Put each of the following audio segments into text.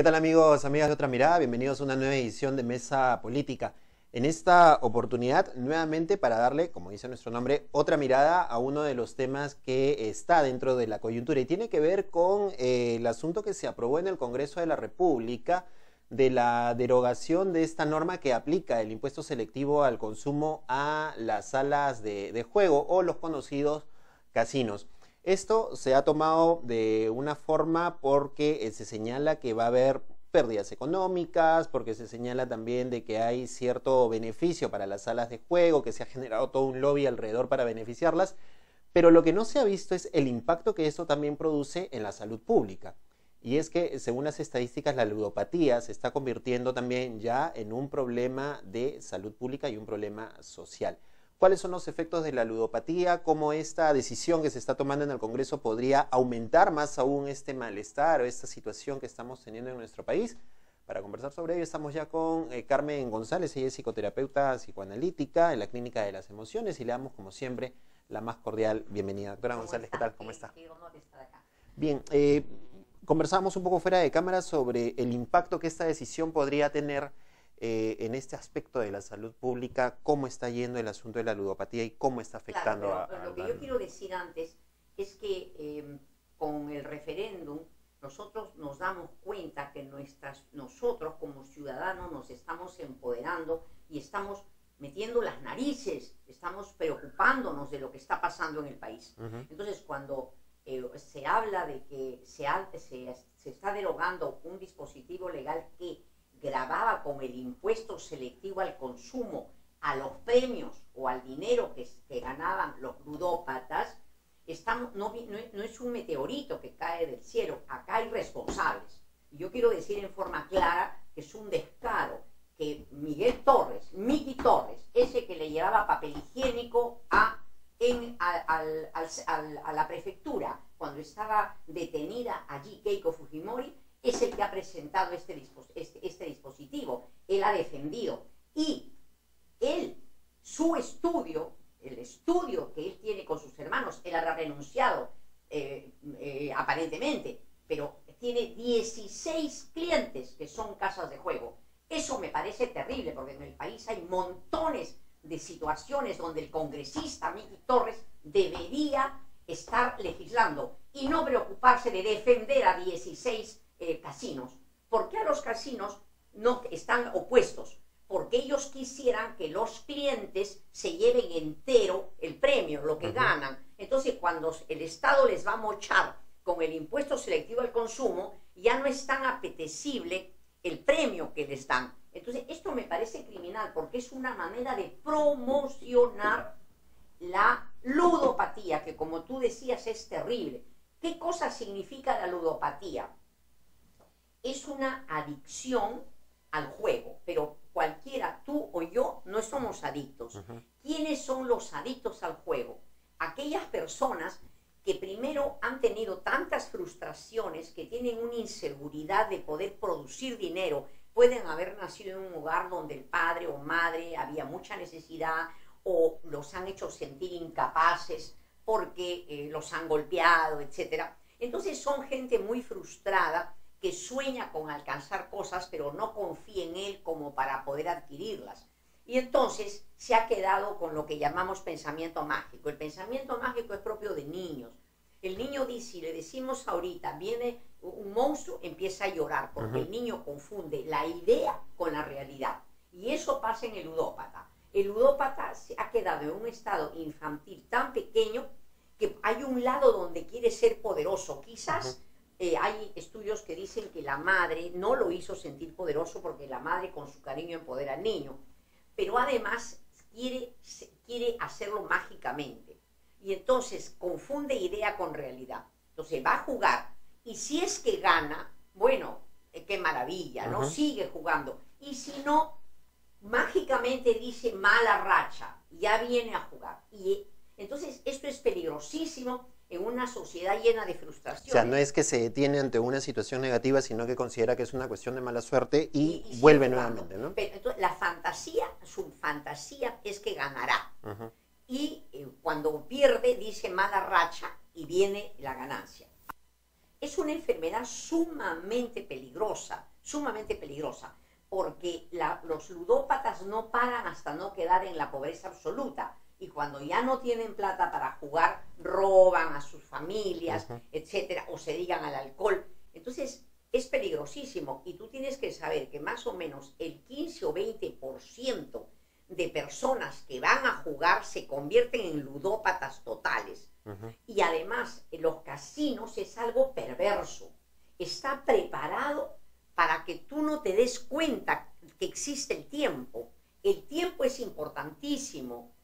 ¿Qué tal amigos, amigas de Otra Mirada? Bienvenidos a una nueva edición de Mesa Política. En esta oportunidad, nuevamente para darle, como dice nuestro nombre, otra mirada a uno de los temas que está dentro de la coyuntura y tiene que ver con eh, el asunto que se aprobó en el Congreso de la República de la derogación de esta norma que aplica el impuesto selectivo al consumo a las salas de juego o los conocidos casinos. Esto se ha tomado de una forma porque eh, se señala que va a haber pérdidas económicas, porque se señala también de que hay cierto beneficio para las salas de juego, que se ha generado todo un lobby alrededor para beneficiarlas, pero lo que no se ha visto es el impacto que esto también produce en la salud pública. Y es que, según las estadísticas, la ludopatía se está convirtiendo también ya en un problema de salud pública y un problema social cuáles son los efectos de la ludopatía, cómo esta decisión que se está tomando en el Congreso podría aumentar más aún este malestar o esta situación que estamos teniendo en nuestro país. Para conversar sobre ello estamos ya con eh, Carmen González, ella es psicoterapeuta psicoanalítica en la Clínica de las Emociones y le damos como siempre la más cordial bienvenida. Doctora González, ¿qué tal? ¿Cómo está? Bien, eh, conversamos un poco fuera de cámara sobre el impacto que esta decisión podría tener eh, en este aspecto de la salud pública, cómo está yendo el asunto de la ludopatía y cómo está afectando a, Lo que yo quiero decir antes es que em, con el referéndum nosotros nos damos cuenta que nuestras, nosotros como ciudadanos nos estamos empoderando y estamos metiendo las narices, estamos preocupándonos de lo que está pasando en el país. Entonces, cuando eh, se habla de que se, se, se, está derogando un dispositivo legal que grababa con el impuesto selectivo al consumo a los premios o al dinero que, ganaban los ludópatas, estamos, no, es un meteorito que cae del cielo, acá hay responsables. Yo quiero decir en forma clara que es un descaro que Miguel Torres, Miki Torres, ese que le llevaba papel higiénico a, la prefectura cuando estaba detenida allí Keiko Fujimori, es el que ha presentado este, este, este. Él ha defendido. Y él, su estudio, el estudio que él tiene con sus hermanos, él ha renunciado eh, eh, aparentemente, pero tiene 16 clientes que son casas de juego. Eso me parece terrible porque en el país hay montones de situaciones donde el congresista Miki Torres debería estar legislando y no preocuparse de defender a 16 eh, casinos. ¿Por qué a los casinos no están opuestos? Porque ellos quisieran que los clientes se lleven entero el premio, lo que ganan. Entonces, cuando el Estado les va a mochar con el impuesto selectivo al consumo, ya no es tan apetecible el premio que les dan. Entonces, esto me parece criminal porque es una manera de promocionar la ludopatía, que como tú decías es terrible. ¿Qué cosa significa la ludopatía? es una adicción al juego, pero cualquiera, tú o yo, no somos adictos. ¿Quiénes son los adictos al juego? Aquellas personas que primero han tenido tantas frustraciones, que tienen una inseguridad de poder producir dinero, pueden haber nacido en un hogar donde el padre o madre había mucha necesidad o los han hecho sentir incapaces porque eh, los han golpeado, etc. Entonces son gente muy frustrada que sueña con alcanzar cosas, pero no confía en él como para poder adquirirlas. Y entonces se ha quedado con lo que llamamos pensamiento mágico. El pensamiento mágico es propio de niños. El niño dice, si le decimos ahorita, viene un monstruo, empieza a llorar, porque el niño confunde la idea con la realidad. Y eso pasa en el ludópata. El ludópata se ha quedado en un estado infantil tan pequeño que hay un lado donde quiere ser poderoso. Quizás eh, hay estudios que dicen que la madre no lo hizo sentir poderoso porque la madre con su cariño empodera al niño, pero además quiere, quiere hacerlo mágicamente. Y entonces confunde idea con realidad. Entonces va a jugar y si es que gana, bueno, eh, qué maravilla, ¿no? Sigue jugando. Y si no, mágicamente dice mala racha, ya viene a jugar. Y entonces esto es peligrosísimo en una sociedad llena de frustración. O sea, no es que se detiene ante una situación negativa, sino que considera que es una cuestión de mala suerte y, vuelve nuevamente, ¿no? Pero, entonces, la fantasía, su fantasía es que ganará. Y eh, cuando pierde, dice mala racha y viene la ganancia. Es una enfermedad sumamente peligrosa sumamente peligrosa, porque los ludópatas no pagan hasta no quedar en la pobreza absoluta. Y cuando ya no tienen plata para jugar, roban a sus familias, etcétera, o se digan al alcohol. Entonces, es peligrosísimo. Y tú tienes que saber que más o menos el 15 o 20% de personas que van a jugar se convierten en ludópatas totales. Y además, los casinos es algo perverso. Está preparado para que tú no te des cuenta que existe el tiempo. El tiempo es importantísimo.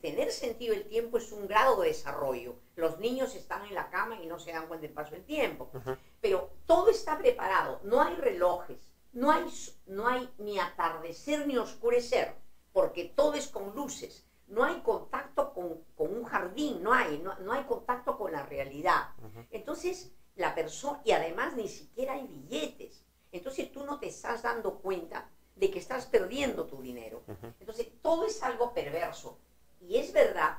Tener sentido el tiempo es un grado de desarrollo. Los niños están en la cama y no se dan cuenta del paso del tiempo. Pero todo está preparado. No hay relojes. No hay, no hay ni atardecer ni oscurecer, porque todo es con luces no hay contacto con, un jardín, no hay, no, hay contacto con la realidad. Entonces, la persona, y además ni siquiera hay billetes. Entonces tú no te estás dando cuenta de que estás perdiendo tu dinero. Entonces, todo es algo perverso. Y es verdad,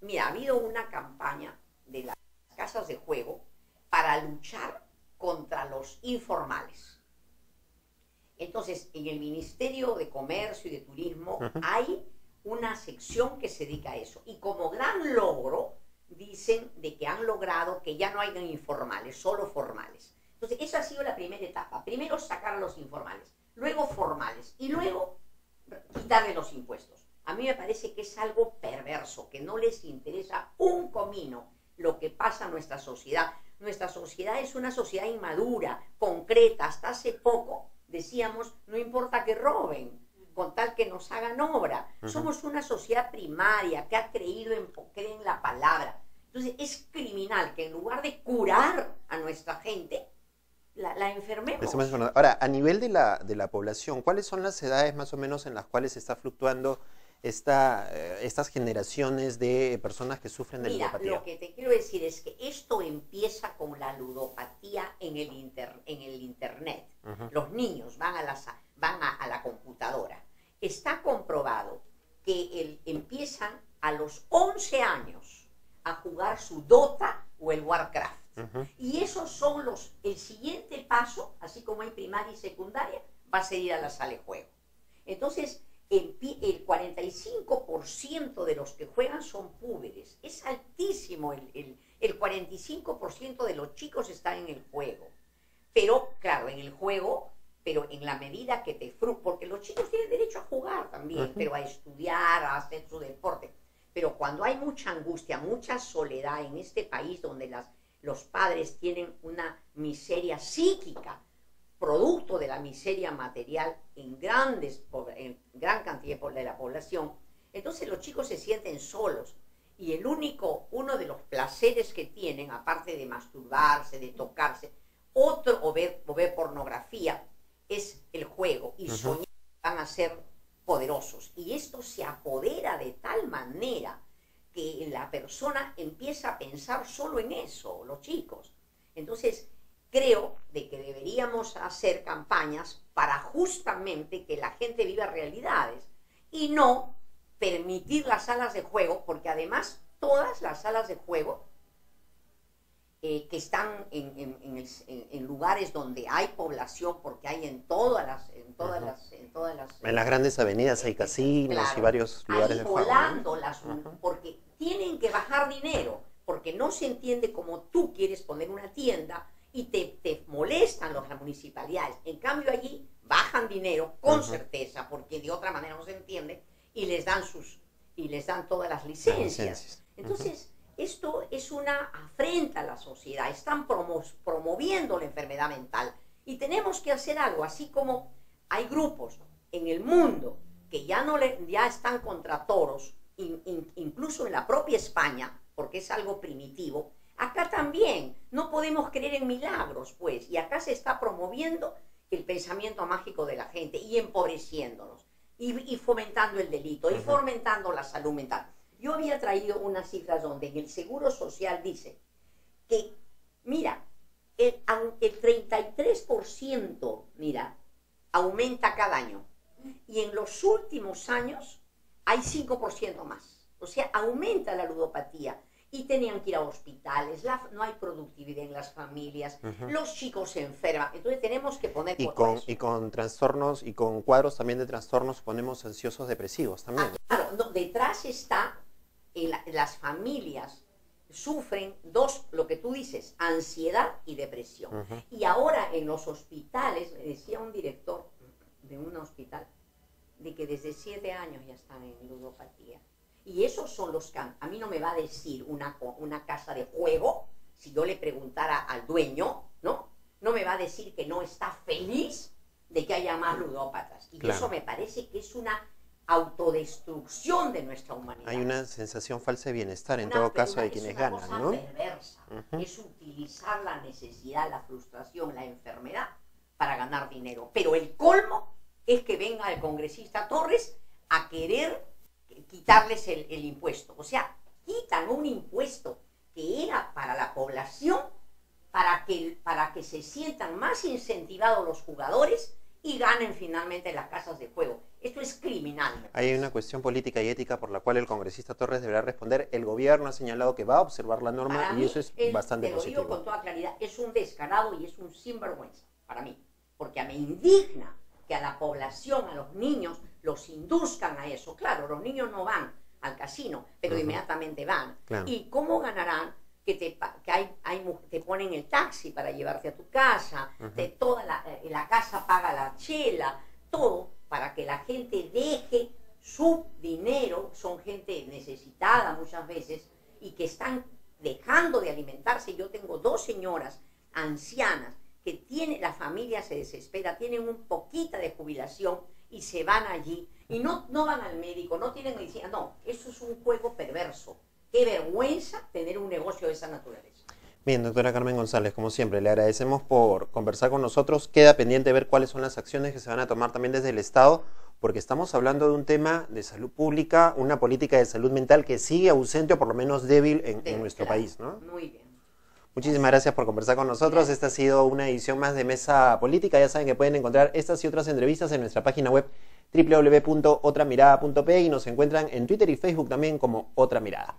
mira, ha habido una campaña de las casas de juego para luchar contra los informales. Entonces, en el Ministerio de Comercio y de Turismo hay una sección que se dedica a eso. Y como gran logro, dicen de que han logrado que ya no hayan informales, solo formales. Entonces, esa ha sido la primera etapa. Primero sacar a los informales, luego formales y luego quitarle los impuestos. A mí me parece que es algo perverso, que no les interesa un comino lo que pasa en nuestra sociedad. Nuestra sociedad es una sociedad inmadura, concreta. Hasta hace poco decíamos, no importa que roben, con tal que nos hagan obra. Somos una sociedad primaria que ha creído en, cree en la palabra. Entonces es criminal que en lugar de curar a nuestra gente, la, enfermemos. Ahora, a nivel de la, de la población, ¿cuáles son las edades más o menos en las cuales está fluctuando esta, eh, estas generaciones de personas que sufren de Mira, Lo que te quiero decir es que esto empieza con la ludopatía en el, en el Internet. Los niños van, a, las, van a la computadora está comprobado que el, empiezan a los 11 años a jugar su Dota o el Warcraft. Y esos son los, el siguiente paso, así como hay primaria y secundaria, va a ser ir a la sala de juego. Entonces, el, el 45% de los que juegan son púberes. Es altísimo, el, el, el 45% de los chicos están en el juego. Pero, claro, en el juego pero en la medida que te frustra, porque los chicos tienen derecho a jugar también, pero a estudiar, a hacer su deporte. Pero cuando hay mucha angustia, mucha soledad en este país donde las, los padres tienen una miseria psíquica, producto de la miseria material en, grandes, en gran cantidad de la población, entonces los chicos se sienten solos. Y el único, uno de los placeres que tienen, aparte de masturbarse, de tocarse, otro, o ver, o ver pornografía, es el juego y soñar van a ser poderosos. Y esto se apodera de tal manera que la persona empieza a pensar solo en eso, los chicos. Entonces, creo de que deberíamos hacer campañas para justamente que la gente viva realidades y no permitir las salas de juego, porque además todas las salas de juego eh, que están en, lugares donde hay población, porque hay en todas las... En todas las, en todas las, en las grandes avenidas hay casinos y varios lugares de volando las, porque tienen que bajar dinero, porque no se entiende como tú quieres poner una tienda y te, te molestan los, las municipalidades. En cambio allí bajan dinero con certeza, porque de otra manera no se entiende, y les dan sus y les dan todas las licencias. Entonces, esto es una afrenta a la sociedad, están promoviendo la enfermedad mental. Y tenemos que hacer algo, así como hay grupos en el mundo que ya, no le, ya están contra toros, incluso en la propia España, porque es algo primitivo, acá también no podemos creer en milagros, pues, y acá se está promoviendo el pensamiento mágico de la gente y empobreciéndonos, y, fomentando el delito, y fomentando la salud mental. Yo había traído unas cifras donde en el Seguro Social dice que, mira, el, el 33%, mira, aumenta cada año. Y en los últimos años hay 5% más. O sea, aumenta la ludopatía. Y tenían que ir a hospitales, no hay productividad en las familias, los chicos se enferman, entonces tenemos que poner... Y con, y con trastornos y con cuadros también de trastornos ponemos ansiosos depresivos también. Ah, claro, detrás está las familias. Sufren dos, lo que tú dices, ansiedad y depresión. Y ahora en los hospitales, me decía un director de un hospital, de que desde siete años ya están en ludopatía. Y esos son los que a mí no me va a decir una, una casa de juego, si yo le preguntara al dueño, ¿no? No me va a decir que no está feliz de que haya más ludópatas. Y eso me parece que es una autodestrucción de nuestra humanidad. Hay una sensación falsa de bienestar en todo caso de quienes ganan, cosa ¿no? Perversa. Es utilizar la necesidad, la frustración, la enfermedad para ganar dinero. Pero el colmo es que venga el congresista Torres a querer quitarles el, impuesto. O sea, quitan un impuesto que era para la población para que, para que se sientan más incentivados los jugadores y ganen finalmente las casas de juego. Esto es criminal. Hay una cuestión política y ética por la cual el congresista Torres deberá responder. El gobierno ha señalado que va a observar la norma y eso es bastante positivo. Lo digo con toda claridad, es un descarado y es un sinvergüenza para mí, porque me indigna que a la población, a los niños, los induzcan a eso. Claro, los niños no van al casino, pero inmediatamente van. ¿Y cómo ganarán que te, que hay, te ponen el taxi para llevarte a tu casa, de toda la, eh, la, casa paga la chela, todo para que la gente deje su dinero, son gente necesitada muchas veces y que están dejando de alimentarse. Yo tengo dos señoras ancianas que tiene, la familia se desespera, tienen un poquito de jubilación y se van allí y no, no van al médico, no tienen medicina, no, eso es un juego perverso. Qué vergüenza tener un negocio de esa naturaleza. Bien, doctora Carmen González, como siempre, le agradecemos por conversar con nosotros. Queda pendiente ver cuáles son las acciones que se van a tomar también desde el Estado, porque estamos hablando de un tema de salud pública, una política de salud mental que sigue ausente o por lo menos débil en, nuestro país, ¿no? Muy bien. Muchísimas gracias por conversar con nosotros. Esta ha sido una edición más de Mesa Política. Ya saben que pueden encontrar estas y otras entrevistas en nuestra página web www.otramirada.p y nos encuentran en Twitter y Facebook también como Otra Mirada.